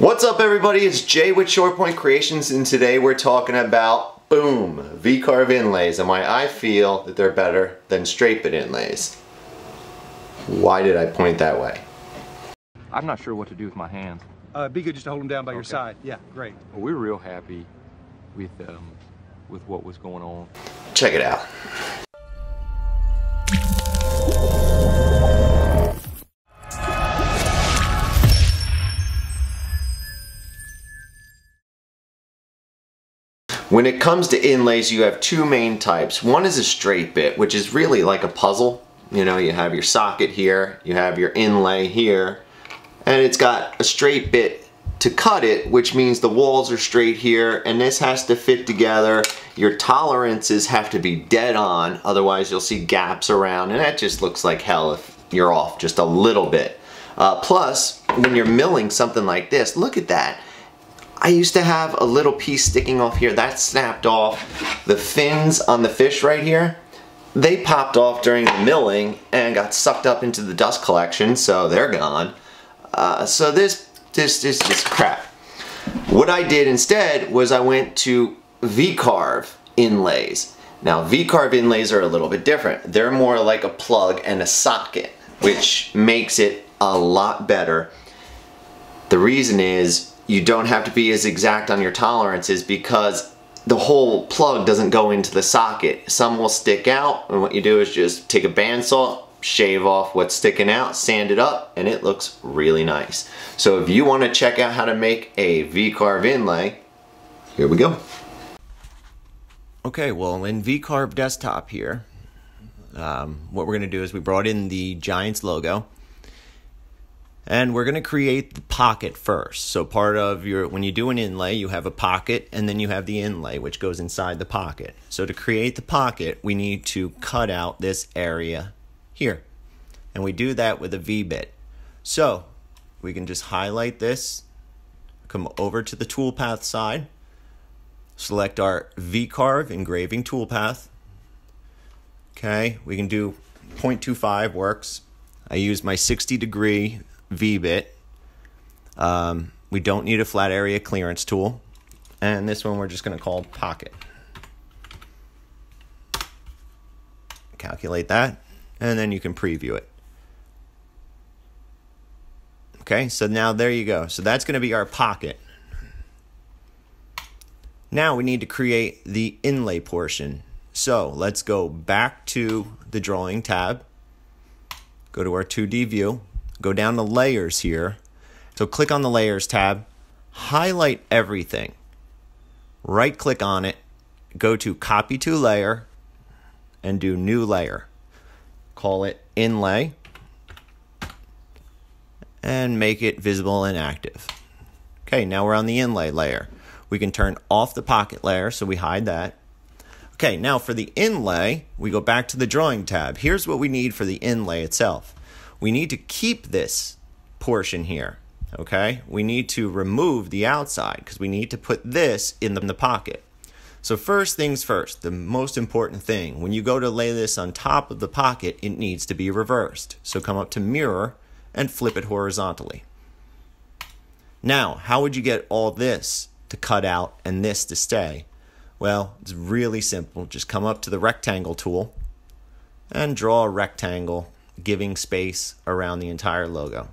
What's up everybody, it's Jay with ShorePoint Creations and today we're talking about, boom, V-carve inlays and why I feel that they're better than straight bit inlays. Why did I point that way? I'm not sure what to do with my hands. Uh, be good just to hold them down by your side. Yeah, great. Well, we're real happy with um, with what was going on. Check it out. When it comes to inlays, you have two main types. One is a straight bit, which is really like a puzzle. You know, you have your socket here, you have your inlay here, and it's got a straight bit to cut it, which means the walls are straight here, and this has to fit together. Your tolerances have to be dead on, otherwise you'll see gaps around, and that just looks like hell if you're off just a little bit. Uh, plus, when you're milling something like this, look at that. I used to have a little piece sticking off here. That snapped off. The fins on the fish right here, they popped off during the milling and got sucked up into the dust collection, so they're gone. Uh, so this, this, this is just crap. What I did instead was I went to V-carve inlays. Now V-carve inlays are a little bit different. They're more like a plug and a socket, which makes it a lot better. The reason is you don't have to be as exact on your tolerances because the whole plug doesn't go into the socket. Some will stick out and what you do is just take a bandsaw, shave off what's sticking out, sand it up, and it looks really nice. So if you want to check out how to make a V-carve inlay, here we go. Okay, well in V-carve desktop here, um, what we're going to do is we brought in the Giants logo. And we're going to create the pocket first. So part of your, when you do an inlay, you have a pocket and then you have the inlay, which goes inside the pocket. So to create the pocket, we need to cut out this area here. And we do that with a V-bit. So we can just highlight this, come over to the toolpath side, select our V-carve engraving toolpath. Okay, we can do 0.25 works. I use my 60 degree V-bit. Um, we don't need a flat area clearance tool. And this one we're just going to call pocket. Calculate that, and then you can preview it. Okay, so now there you go. So that's going to be our pocket. Now we need to create the inlay portion. So let's go back to the drawing tab, go to our 2D view, go down to layers here. So click on the layers tab, highlight everything, right click on it, go to copy to layer, and do new layer. Call it inlay, and make it visible and active. Okay, now we're on the inlay layer. We can turn off the pocket layer, so we hide that. Okay, now for the inlay, we go back to the drawing tab. Here's what we need for the inlay itself we need to keep this portion here. Okay, we need to remove the outside because we need to put this in the, in the pocket. So, first things first, the most important thing when you go to lay this on top of the pocket, it needs to be reversed. So, come up to mirror and flip it horizontally. Now, how would you get all this to cut out and this to stay? Well, it's really simple. Just come up to the rectangle tool and draw a rectangle giving space around the entire logo.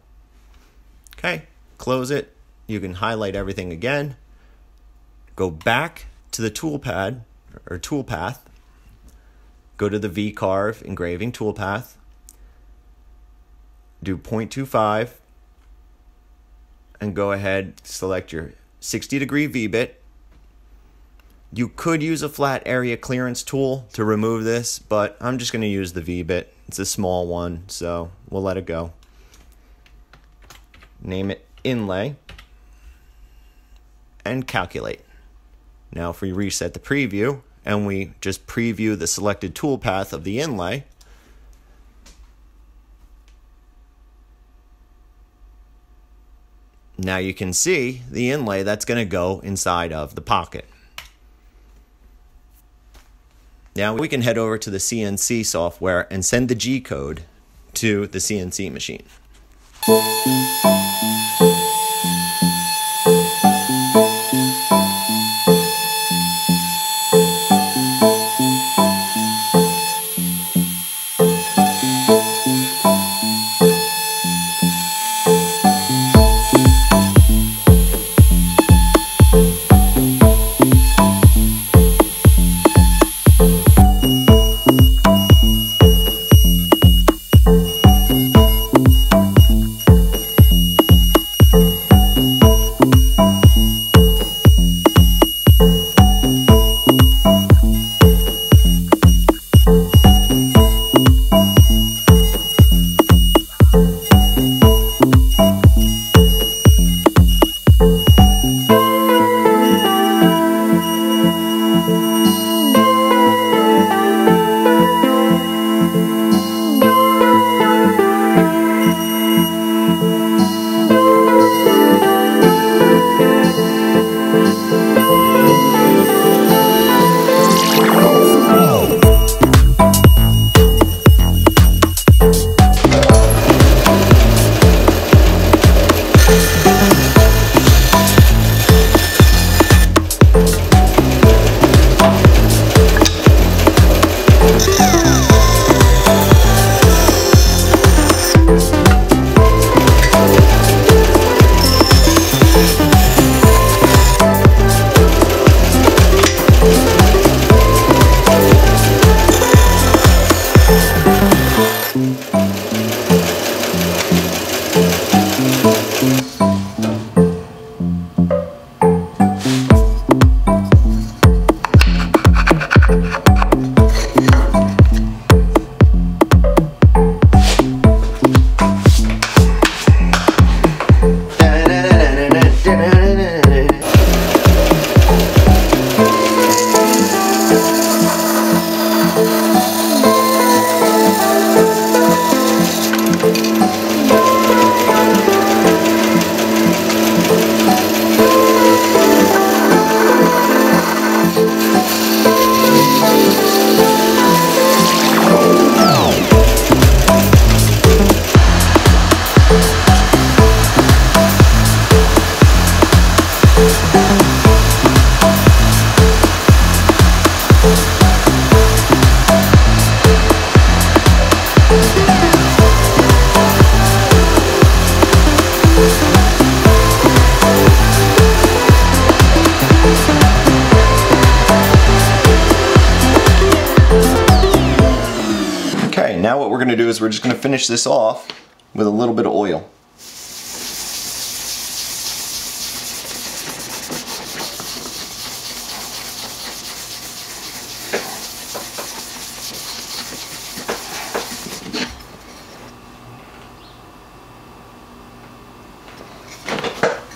Okay, close it. You can highlight everything again. Go back to the toolpad or toolpath. Go to the V-carve engraving toolpath. Do 0.25 and go ahead select your 60 degree V-bit. You could use a flat area clearance tool to remove this, but I'm just going to use the V-bit. It's a small one, so we'll let it go. Name it inlay and calculate. Now if we reset the preview and we just preview the selected toolpath of the inlay, now you can see the inlay that's going to go inside of the pocket. Now we can head over to the CNC software and send the G code to the CNC machine. Do is we're just gonna finish this off with a little bit of oil.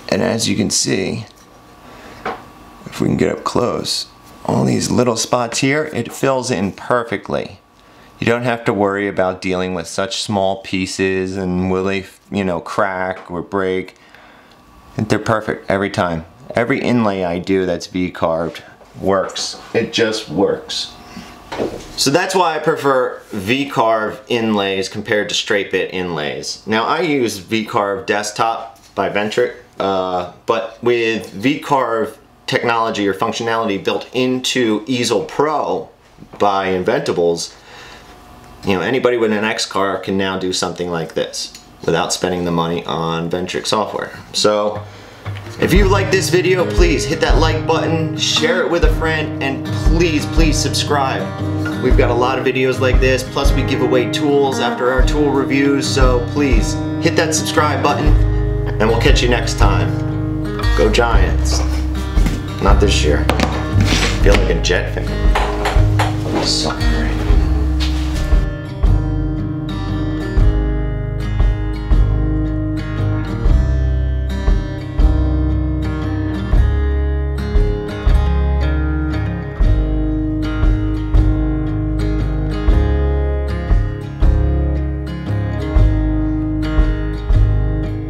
And as you can see, if we can get up close, all these little spots here, it fills in perfectly. You don't have to worry about dealing with such small pieces and will they, you know, crack or break. They're perfect every time. Every inlay I do that's V-carved works. It just works. So that's why I prefer V-carve inlays compared to straight bit inlays. Now I use V-carve desktop by Vectric, uh, but with V-carve technology or functionality built into Easel Pro by Inventables, you know, anybody with an X-Carve can now do something like this without spending the money on Vectric software. So if you like this video, please hit that like button, share it with a friend, and please, please subscribe. We've got a lot of videos like this, plus we give away tools after our tool reviews, so please hit that subscribe button, and we'll catch you next time. Go Giants. Not this year. feel like a Jet fan.